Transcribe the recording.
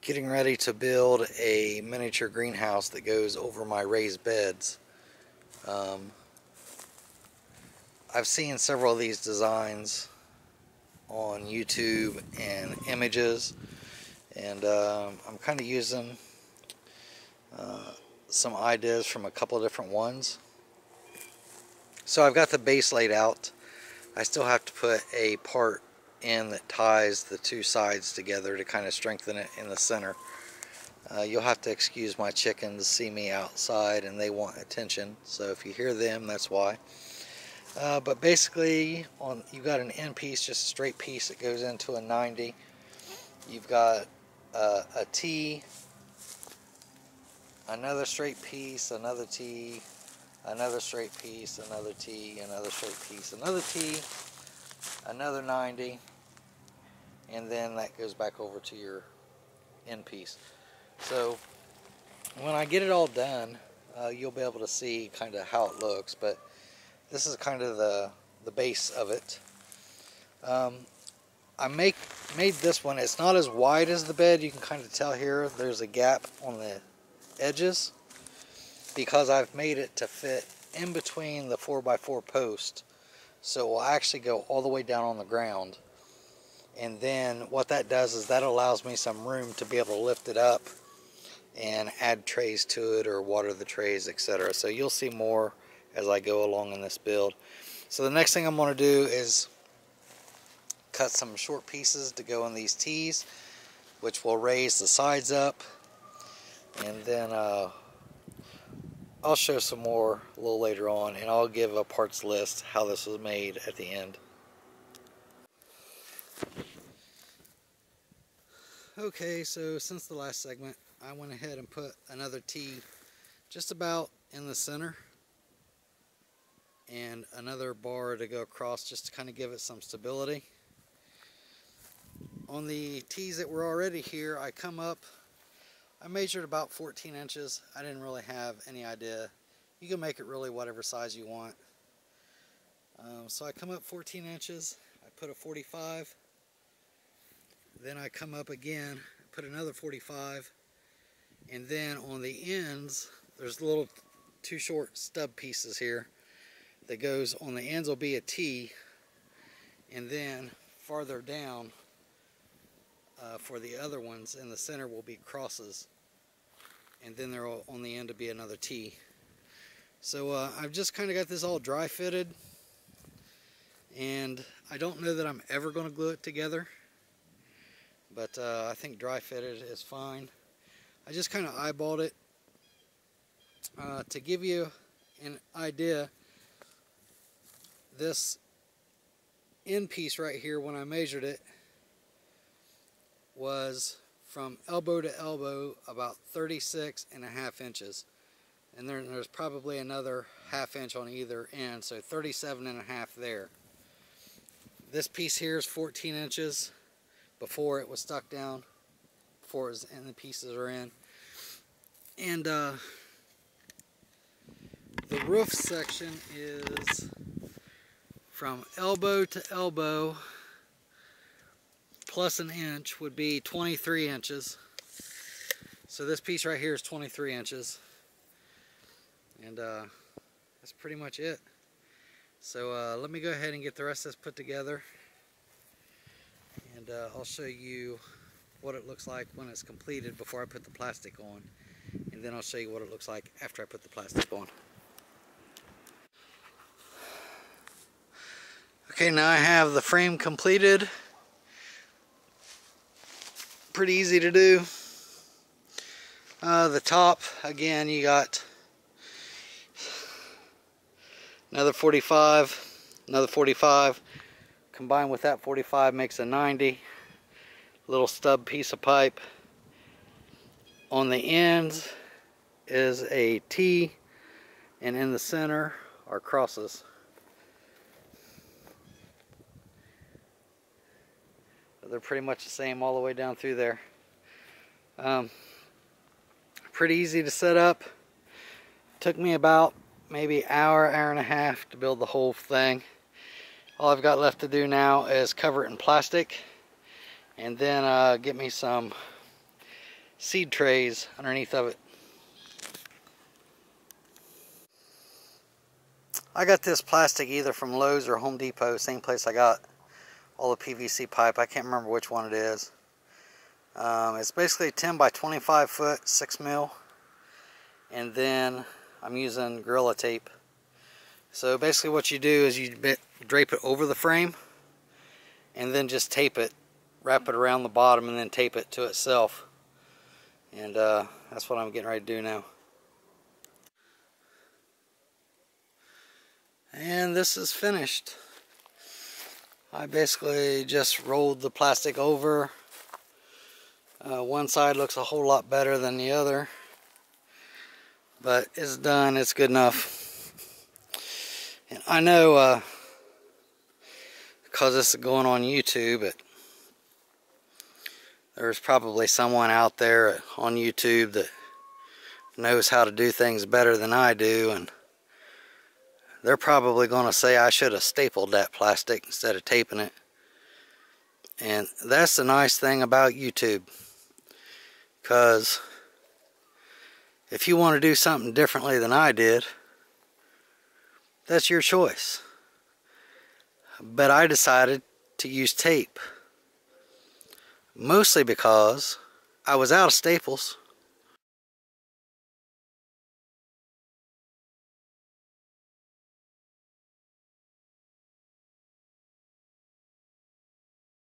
getting ready to build a miniature greenhouse that goes over my raised beds. Um, I've seen several of these designs on YouTube and images and um, I'm kind of using uh, some ideas from a couple different ones. So I've got the base laid out. I still have to put a part in that ties the two sides together to kind of strengthen it in the center. Uh, you'll have to excuse my chickens see me outside and they want attention so if you hear them that's why. Uh, but basically on you've got an end piece just a straight piece that goes into a 90 you've got uh, a T another straight piece another T another straight piece another T another straight piece another T another 90 and then that goes back over to your end piece. So when I get it all done, uh, you'll be able to see kind of how it looks, but this is kind of the, the base of it. Um, I make made this one, it's not as wide as the bed, you can kind of tell here there's a gap on the edges because I've made it to fit in between the 4x4 post so it will actually go all the way down on the ground and then what that does is that allows me some room to be able to lift it up and add trays to it or water the trays etc so you'll see more as I go along in this build. So the next thing I'm going to do is cut some short pieces to go in these tees which will raise the sides up. And then uh, I'll show some more a little later on and I'll give a parts list how this was made at the end Okay, so since the last segment, I went ahead and put another T just about in the center and another bar to go across just to kind of give it some stability. On the T's that were already here, I come up, I measured about 14 inches. I didn't really have any idea. You can make it really whatever size you want. Um, so I come up 14 inches, I put a 45 then I come up again, put another 45, and then on the ends, there's little two short stub pieces here that goes on the ends will be a T, and then farther down uh, for the other ones in the center will be crosses, and then there will on the end to be another T. So uh, I've just kind of got this all dry fitted, and I don't know that I'm ever going to glue it together but uh, I think dry fitted is fine. I just kind of eyeballed it uh, to give you an idea. This end piece right here, when I measured it, was from elbow to elbow about 36 and a half inches. And then there's probably another half inch on either end, so 37 and a half there. This piece here is 14 inches before it was stuck down, before it was, and the pieces are in. And uh, the roof section is from elbow to elbow plus an inch would be 23 inches. So this piece right here is 23 inches. And uh, that's pretty much it. So uh, let me go ahead and get the rest of this put together uh, I'll show you what it looks like when it's completed before I put the plastic on. And then I'll show you what it looks like after I put the plastic on. Okay now I have the frame completed. Pretty easy to do. Uh, the top again you got another 45 another 45 combined with that 45 makes a 90 little stub piece of pipe. On the ends is a T and in the center are crosses. They're pretty much the same all the way down through there. Um, pretty easy to set up. Took me about maybe hour hour and a half to build the whole thing all I've got left to do now is cover it in plastic and then uh, get me some seed trays underneath of it. I got this plastic either from Lowe's or Home Depot, same place I got all the PVC pipe. I can't remember which one it is. Um, it's basically 10 by 25 foot, 6 mil. And then I'm using Gorilla Tape. So basically what you do is you drape it over the frame and then just tape it, wrap it around the bottom and then tape it to itself. And uh, that's what I'm getting ready to do now. And this is finished. I basically just rolled the plastic over. Uh, one side looks a whole lot better than the other. But it's done, it's good enough. And I know uh, because this is going on YouTube, there's probably someone out there on YouTube that knows how to do things better than I do. and they're probably going to say I should have stapled that plastic instead of taping it. And that's the nice thing about YouTube. Because if you want to do something differently than I did, that's your choice. But I decided to use tape. Mostly because I was out of staples.